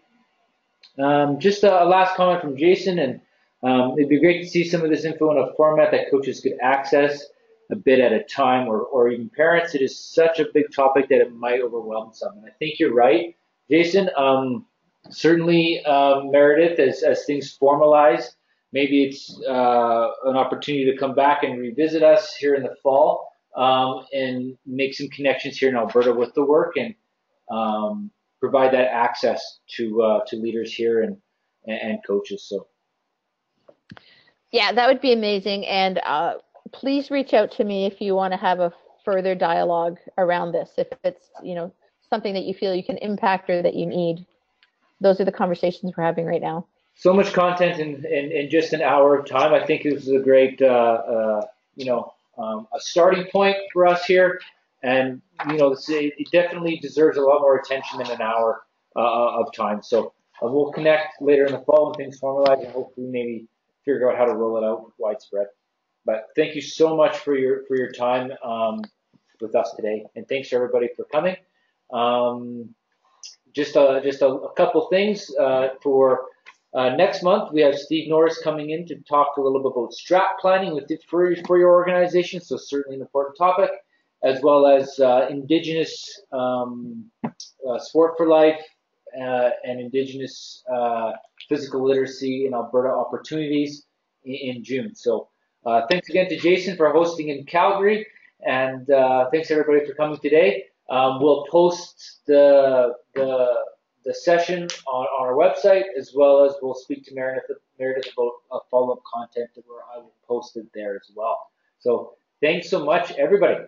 Um, just a, a, last comment from Jason, and um, it'd be great to see some of this info in a format that coaches could access a bit at a time, or, or even parents. It is such a big topic that it might overwhelm some. And I think you're right, Jason. Um, certainly, um, Meredith, as, as things formalize, maybe it's uh, an opportunity to come back and revisit us here in the fall um, and make some connections here in Alberta with the work and um, provide that access to uh, to leaders here and and coaches. So. Yeah, that would be amazing. And uh, please reach out to me if you want to have a further dialogue around this. If it's you know something that you feel you can impact or that you need, those are the conversations we're having right now. So much content in, in, in just an hour of time. I think this is a great uh, uh, you know um, a starting point for us here. And, you know, it definitely deserves a lot more attention than an hour uh, of time. So uh, we'll connect later in the fall when things formalize and hopefully maybe figure out how to roll it out widespread. But thank you so much for your for your time um, with us today, and thanks to everybody for coming. Um, just a, just a, a couple things uh, for uh, next month, we have Steve Norris coming in to talk a little bit about strap planning with for, for your organization, so certainly an important topic, as well as uh, Indigenous um, uh, Sport for Life uh, and Indigenous uh, physical literacy in Alberta opportunities in, in June. So uh, thanks again to Jason for hosting in Calgary, and thanks everybody for coming today. Um, we'll post the the the session on, on our website, as well as we'll speak to Meredith, Meredith about follow-up content that we're, I will post it there as well. So thanks so much, everybody.